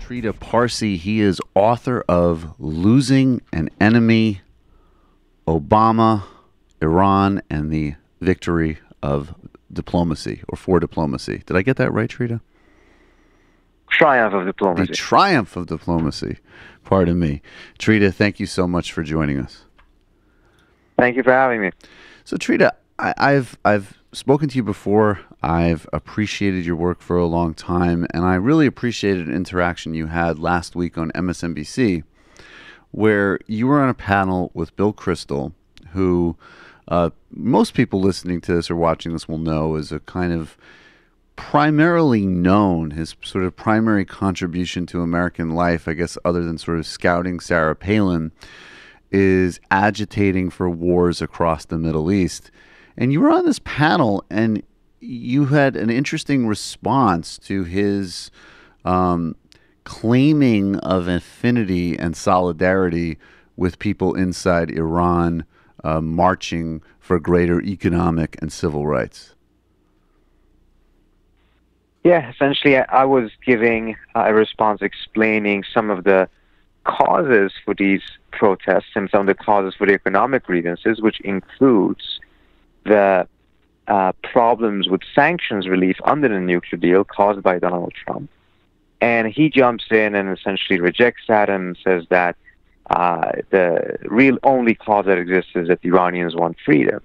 Trita Parsi, he is author of Losing an Enemy, Obama, Iran, and the Victory of Diplomacy, or For Diplomacy. Did I get that right, Trita? Triumph of Diplomacy. The Triumph of Diplomacy. Pardon me. Trita, thank you so much for joining us. Thank you for having me. So, Trita, I, I've I've spoken to you before. I've appreciated your work for a long time, and I really appreciated an interaction you had last week on MSNBC, where you were on a panel with Bill Kristol, who uh, most people listening to this or watching this will know is a kind of primarily known his sort of primary contribution to American life, I guess, other than sort of scouting Sarah Palin, is agitating for wars across the Middle East. And you were on this panel, and you had an interesting response to his um, claiming of affinity and solidarity with people inside Iran uh, marching for greater economic and civil rights. Yeah, essentially, I was giving a response explaining some of the causes for these protests and some of the causes for the economic grievances, which includes the uh, problems with sanctions relief under the nuclear deal caused by Donald Trump. And he jumps in and essentially rejects that and says that uh, the real only cause that exists is that the Iranians want freedom.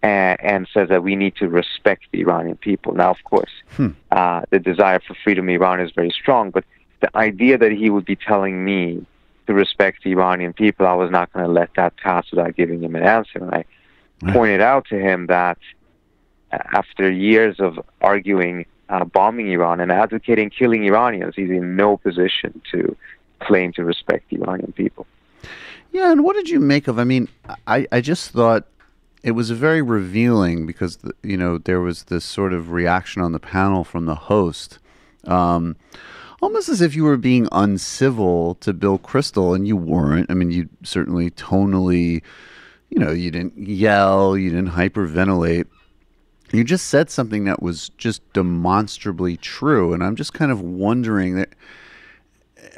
And, and says that we need to respect the Iranian people. Now, of course, hmm. uh, the desire for freedom in Iran is very strong, but the idea that he would be telling me to respect the Iranian people, I was not going to let that pass without giving him an answer. And I pointed out to him that after years of arguing uh, bombing Iran and advocating killing Iranians, he's in no position to claim to respect the Iranian people. Yeah, and what did you make of? I mean, I, I just thought it was very revealing because the, you know there was this sort of reaction on the panel from the host, um, almost as if you were being uncivil to Bill Kristol, and you weren't. I mean, you certainly tonally, you know, you didn't yell, you didn't hyperventilate, you just said something that was just demonstrably true and i'm just kind of wondering that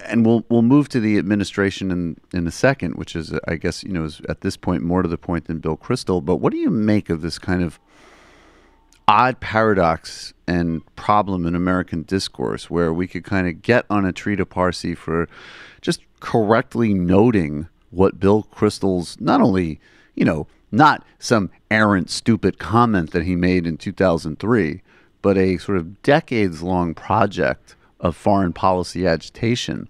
and we'll we'll move to the administration in in a second which is i guess you know is at this point more to the point than bill kristol but what do you make of this kind of odd paradox and problem in american discourse where we could kind of get on a Trita Parsi for just correctly noting what bill kristol's not only you know not some errant, stupid comment that he made in 2003, but a sort of decades long project of foreign policy agitation.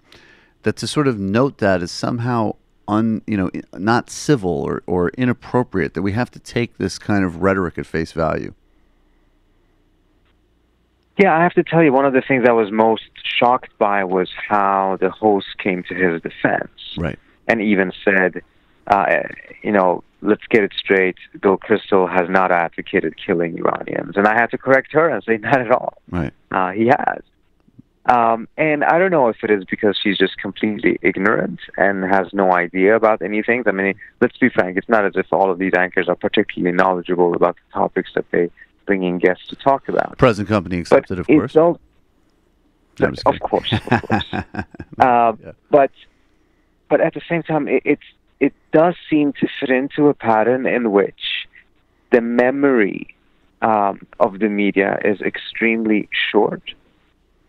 That to sort of note that is somehow un, you know, not civil or, or inappropriate, that we have to take this kind of rhetoric at face value. Yeah, I have to tell you, one of the things I was most shocked by was how the host came to his defense. Right. And even said, uh, you know, let's get it straight. Bill Kristol has not advocated killing Iranians, and I had to correct her and say not at all. Right. Uh, he has. Um, and I don't know if it is because she's just completely ignorant and has no idea about anything. I mean, let's be frank, it's not as if all of these anchors are particularly knowledgeable about the topics that they bring in guests to talk about. Present company accepted, of course. No, of course, of course. uh, yeah. But but at the same time, it, it's it does seem to fit into a pattern in which the memory um, of the media is extremely short.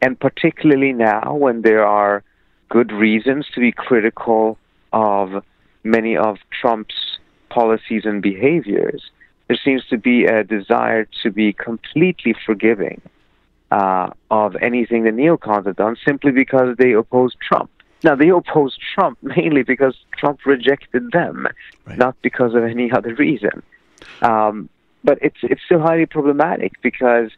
And particularly now, when there are good reasons to be critical of many of Trump's policies and behaviors, there seems to be a desire to be completely forgiving uh, of anything the neocons have done simply because they oppose Trump. Now, they opposed Trump mainly because Trump rejected them, right. not because of any other reason. Um, but it's it's still highly problematic because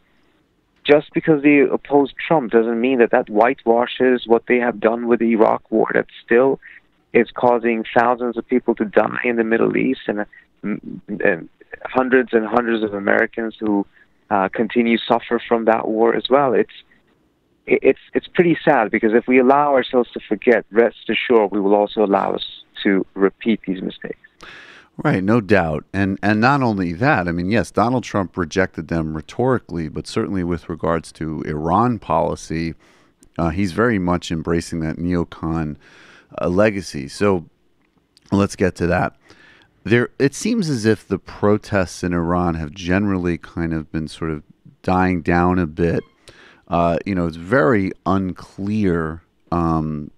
just because they oppose Trump doesn't mean that that whitewashes what they have done with the Iraq War. That still is causing thousands of people to die in the Middle East and, and hundreds and hundreds of Americans who uh, continue to suffer from that war as well. It's it's it's pretty sad because if we allow ourselves to forget, rest assured, we will also allow us to repeat these mistakes. Right, no doubt. And and not only that, I mean, yes, Donald Trump rejected them rhetorically, but certainly with regards to Iran policy, uh, he's very much embracing that neocon uh, legacy. So let's get to that. There, it seems as if the protests in Iran have generally kind of been sort of dying down a bit. Uh, you know, it's very unclear um,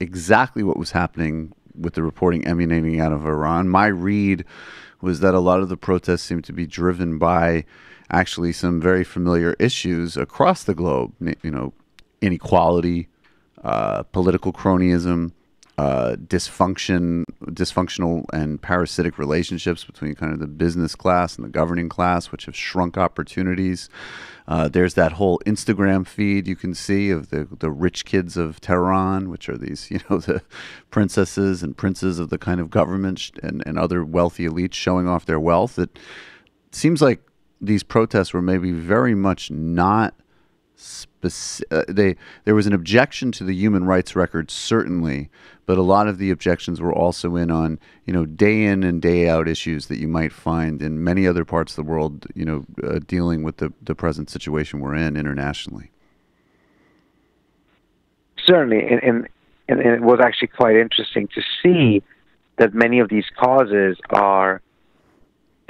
exactly what was happening with the reporting emanating out of Iran. My read was that a lot of the protests seemed to be driven by actually some very familiar issues across the globe. You know, inequality, uh, political cronyism, uh, dysfunction, dysfunctional and parasitic relationships between kind of the business class and the governing class, which have shrunk opportunities. Uh, there's that whole Instagram feed you can see of the the rich kids of Tehran, which are these you know the princesses and princes of the kind of government and, and other wealthy elites showing off their wealth. It seems like these protests were maybe very much not speci- uh, they there was an objection to the human rights record certainly, but a lot of the objections were also in on you know day in and day out issues that you might find in many other parts of the world. You know, uh, dealing with the the present situation we're in internationally. Certainly, and, and and it was actually quite interesting to see that many of these causes are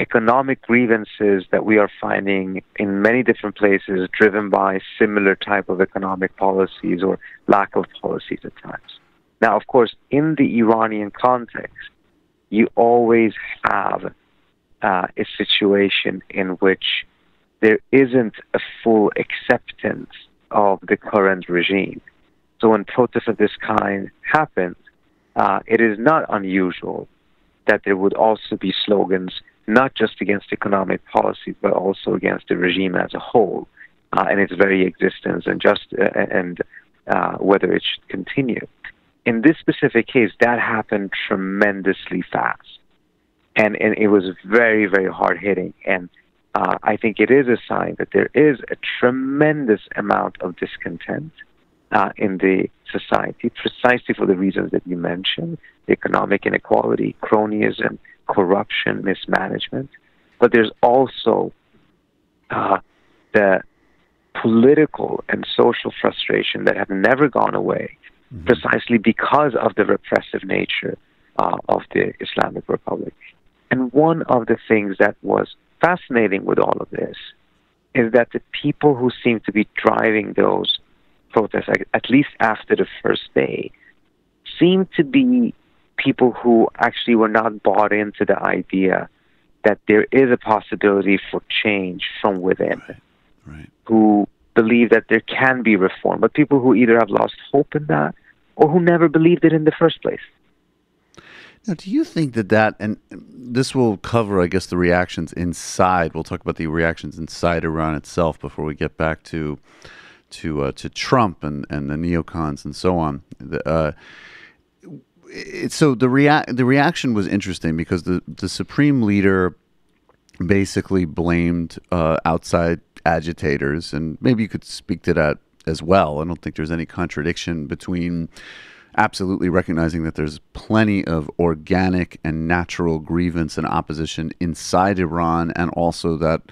economic grievances that we are finding in many different places driven by similar type of economic policies or lack of policies at times. Now, of course, in the Iranian context, you always have uh, a situation in which there isn't a full acceptance of the current regime. So when protests of this kind happen, uh, it is not unusual that there would also be slogans not just against economic policies, but also against the regime as a whole uh, and its very existence and just uh, and uh, whether it should continue. In this specific case, that happened tremendously fast, and and it was very very hard hitting. And uh, I think it is a sign that there is a tremendous amount of discontent. Uh, in the society, precisely for the reasons that you mentioned the economic inequality, cronyism, corruption, mismanagement, but there's also uh, the political and social frustration that have never gone away, mm-hmm. precisely because of the repressive nature uh, of the Islamic Republic. And one of the things that was fascinating with all of this is that the people who seem to be driving those protests, at least after the first day, seem to be people who actually were not bought into the idea that there is a possibility for change from within, right. Right. who believe that there can be reform, but people who either have lost hope in that or who never believed it in the first place. Now, do you think that that, and this will cover, I guess, the reactions inside. We'll talk about the reactions inside Iran itself before we get back to to uh, to Trump and, and the neocons and so on. The, uh, it, so the rea- the reaction was interesting because the the supreme leader basically blamed uh, outside agitators, and maybe you could speak to that as well. I don't think there's any contradiction between absolutely recognizing that there's plenty of organic and natural grievance and opposition inside Iran, and also that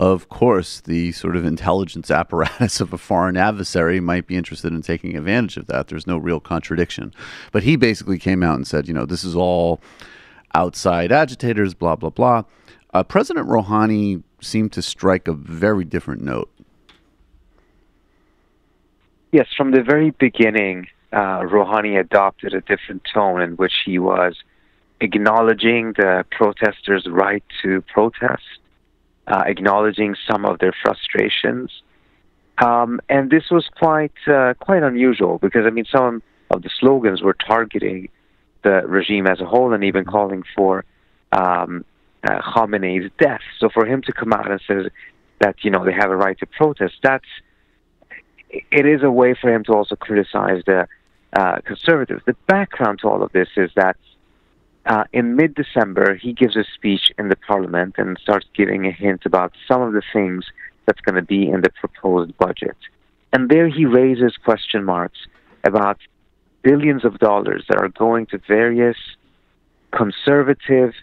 of course, the sort of intelligence apparatus of a foreign adversary might be interested in taking advantage of that. There's no real contradiction. But he basically came out and said, you know, this is all outside agitators, blah, blah, blah. Uh, President Rouhani seemed to strike a very different note. Yes, from the very beginning, uh, Rouhani adopted a different tone in which he was acknowledging the protesters' right to protest uh, acknowledging some of their frustrations. Um, and this was quite uh, quite unusual because I mean some of the slogans were targeting the regime as a whole and even calling for um, uh, Khamenei's death. So for him to come out and say that you know they have a right to protest, that's it is a way for him to also criticize the uh, conservatives. The background to all of this is that uh, in mid December, he gives a speech in the parliament and starts giving a hint about some of the things that's going to be in the proposed budget. And there he raises question marks about billions of dollars that are going to various conservative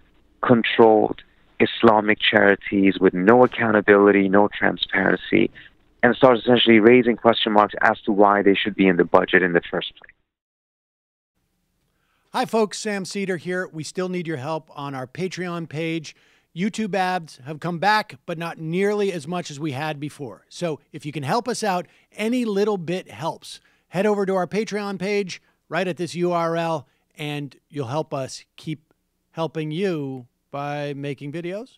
controlled Islamic charities with no accountability, no transparency, and starts essentially raising question marks as to why they should be in the budget in the first place. Hi, folks. Sam Seder here. We still need your help on our Patreon page. YouTube ads have come back, but not nearly as much as we had before. So if you can help us out, any little bit helps. Head over to our Patreon page right at this URL, and you'll help us keep helping you by making videos